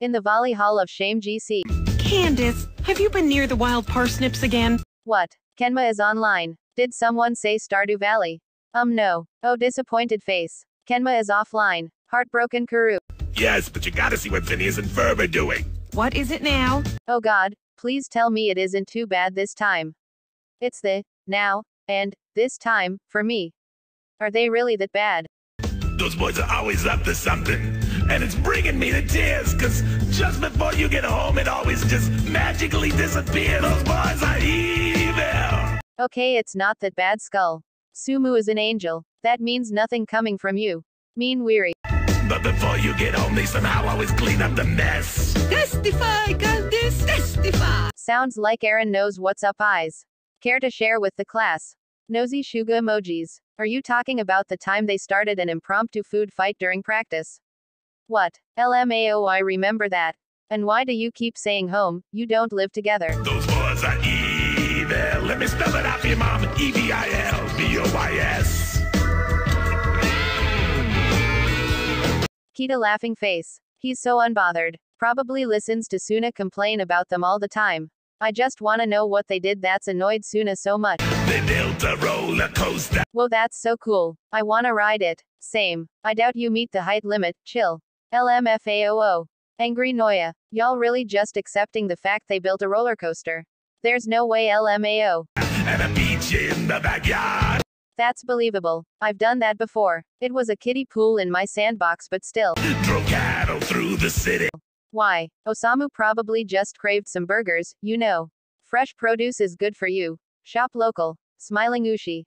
In the Volley Hall of Shame GC. Candace, have you been near the wild parsnips again? What? Kenma is online. Did someone say Stardew Valley? Um no. Oh disappointed face. Kenma is offline. Heartbroken Kuroo. Yes, but you gotta see what Phineas and Ferb are doing. What is it now? Oh god, please tell me it isn't too bad this time. It's the, now, and, this time, for me. Are they really that bad? Those boys are always up to something. And it's bringing me to tears, cause just before you get home, it always just magically disappears. Those boys are evil. Okay, it's not that bad, Skull. Sumu is an angel. That means nothing coming from you. Mean weary. But before you get home, they somehow always clean up the mess. Testify, Candace, testify! Sounds like Aran knows what's up eyes. Care to share with the class? Nosy Suga emojis. Are you talking about the time they started an impromptu food fight during practice? What? LMAO, I remember that. And why do you keep saying home? You don't live together. Those boys are evil. Let me spell it out for you, mom. E V I L B O Y S. Kita laughing face. He's so unbothered. Probably listens to Suna complain about them all the time. I just wanna know what they did that's annoyed Suna so much. They built a roller coaster. Whoa, that's so cool. I wanna ride it. Same. I doubt you meet the height limit. Chill. LMFAOO. Angry Noya. Y'all really just accepting the fact they built a roller coaster. There's no way LMAO. And a beach in the backyard. That's believable. I've done that before. It was a kiddie pool in my sandbox, but still. Drove cattle through the city. Why? Osamu probably just craved some burgers, you know. Fresh produce is good for you. Shop local. Smiling Ushi.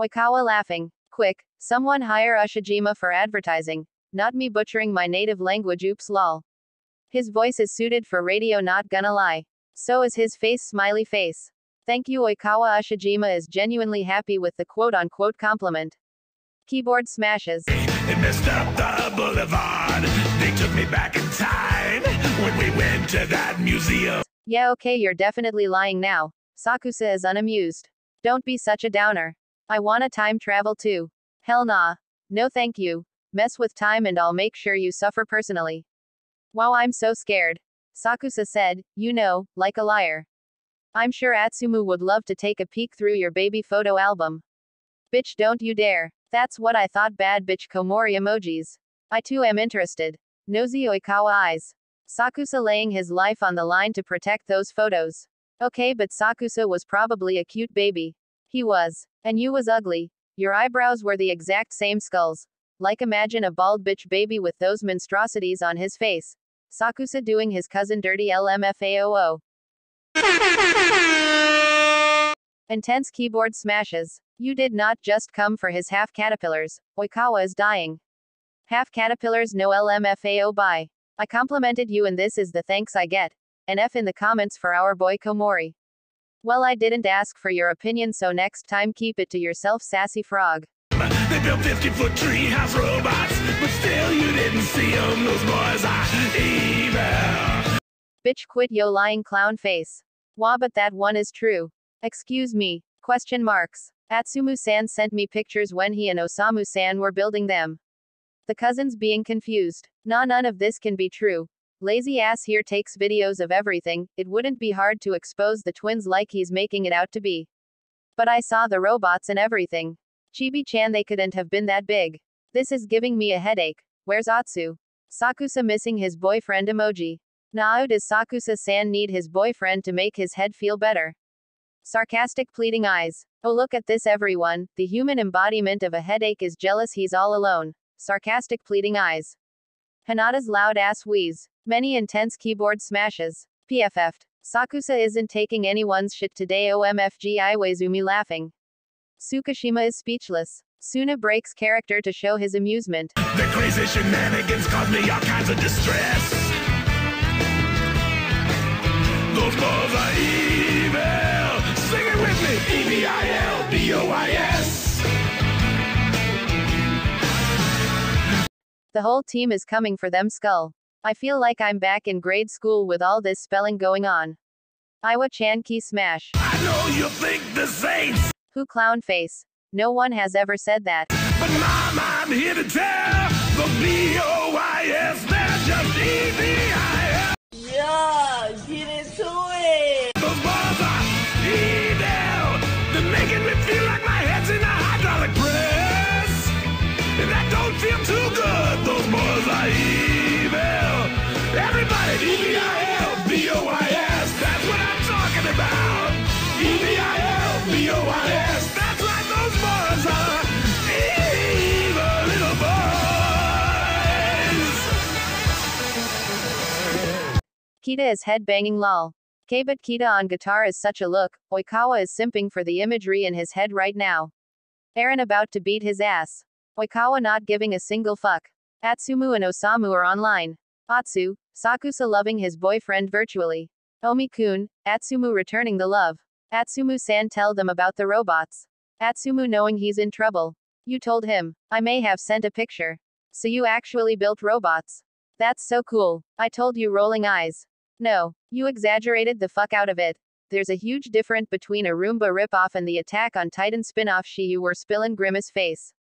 Oikawa laughing. Quick, someone hire Ushijima for advertising. Not me butchering my native language, oops lol. His voice is suited for radio, not gonna lie. So is his face, smiley face. Thank you, Oikawa Ushijima is genuinely happy with the quote unquote compliment. Keyboard smashes. It messed up the boulevard. They took me back in time when we went to that museum. Yeah, okay, you're definitely lying now. Sakusa is unamused. Don't be such a downer. I wanna time travel too. Hell nah. No thank you. Mess with time and I'll make sure you suffer personally. Wow, I'm so scared. Sakusa said, you know, like a liar. I'm sure Atsumu would love to take a peek through your baby photo album. Bitch, don't you dare. That's what I thought bad bitch Komori emojis. I too am interested. Nosy Oikawa eyes. Sakusa laying his life on the line to protect those photos. Okay, but Sakusa was probably a cute baby. He was. And you was ugly. Your eyebrows were the exact same skulls. Like imagine a bald bitch baby with those monstrosities on his face. Sakusa doing his cousin dirty LMFAOO. Intense keyboard smashes. You did not just come for his half caterpillars. Oikawa is dying. Half caterpillars no LMFAO bye. I complimented you and this is the thanks I get. An F in the comments for our boy Komori. Well, I didn't ask for your opinion, so next time keep it to yourself, sassy frog. Built 50 foot treehouse robots, but still you didn't see them. Those boys are evil. Bitch quit yo lying clown face. Wah but that one is true. Excuse me. Question marks. Atsumu-san sent me pictures when he and Osamu-san were building them. The cousins being confused. Nah none of this can be true. Lazy ass here takes videos of everything, it wouldn't be hard to expose the twins like he's making it out to be. But I saw the robots and everything. Chibi-chan they couldn't have been that big. This is giving me a headache. Where's Atsu? Sakusa missing his boyfriend emoji. Now does Sakusa-san need his boyfriend to make his head feel better? Sarcastic pleading eyes. Oh look at this everyone, the human embodiment of a headache is jealous he's all alone. Sarcastic pleading eyes. Hanada's loud ass wheeze. Many intense keyboard smashes. PFF'd. Sakusa isn't taking anyone's shit today OMFG Iwaizumi laughing. Tsukishima is speechless. Suna breaks character to show his amusement. The crazy shenanigans cause me all kinds of distress. Those balls are evil. Sing it with me. E V I L B O I S. The whole team is coming for them skull. I feel like I'm back in grade school with all this spelling going on. Iwa Chan key smash. I know you think the saints, Who clown face. No one has ever said that. but mom, I'm here to tell the B O I S. They're just V I on, get into it. Those balls are evil. They're making me feel like my head's in a hydraulic press. And that don't feel too good. Those boys are evil. Kita is headbanging lol. K but Kita on guitar is such a look. Oikawa is simping for the imagery in his head right now. Aran about to beat his ass. Oikawa not giving a single fuck. Atsumu and Osamu are online. Atsu, Sakusa loving his boyfriend virtually. Omi-kun, Atsumu returning the love. Atsumu-san tell them about the robots. Atsumu knowing he's in trouble. You told him. I may have sent a picture. So you actually built robots. That's so cool. I told you rolling eyes. No, you exaggerated the fuck out of it. There's a huge difference between a Roomba ripoff and the Attack on Titan spin-off she you were spillin' grimace face.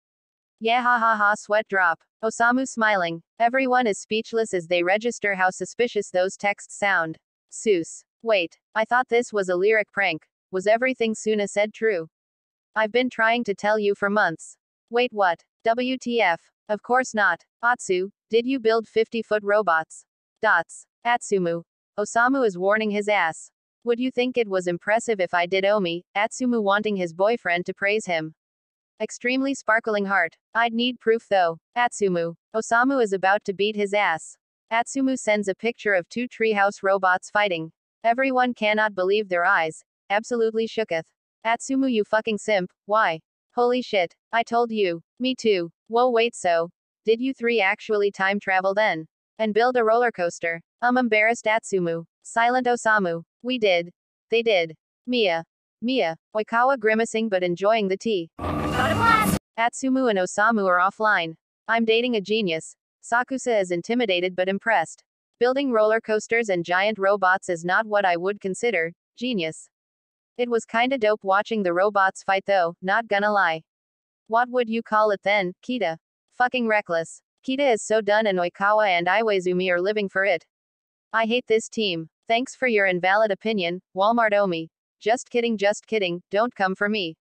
Yeah ha ha ha sweat drop. Osamu smiling. Everyone is speechless as they register how suspicious those texts sound. Seuss. Wait, I thought this was a lyric prank. Was everything Suna said true? I've been trying to tell you for months. Wait what? WTF? Of course not. Atsu, did you build 50-foot robots? Dots. Atsumu. Osamu is warning his ass. Would you think it was impressive if I did Omi, Atsumu wanting his boyfriend to praise him? Extremely sparkling heart. I'd need proof though. Atsumu. Osamu is about to beat his ass. Atsumu sends a picture of two treehouse robots fighting. Everyone cannot believe their eyes. Absolutely shooketh. Atsumu you fucking simp, why? Holy shit. I told you. Me too. Whoa wait so. Did you three actually time travel then? And build a roller coaster? I'm embarrassed Atsumu. Silent Osamu. We did. They did. Miya. Miya. Oikawa grimacing but enjoying the tea. Atsumu and Osamu are offline. I'm dating a genius. Sakusa is intimidated but impressed. Building roller coasters and giant robots is not what I would consider genius. It was kinda dope watching the robots fight though, not gonna lie. What would you call it then, Kita? Fucking reckless. Kita is so done and Oikawa and Iwaizumi are living for it. I hate this team. Thanks for your invalid opinion, Walmart Omi. Just kidding, just kidding, don't come for me.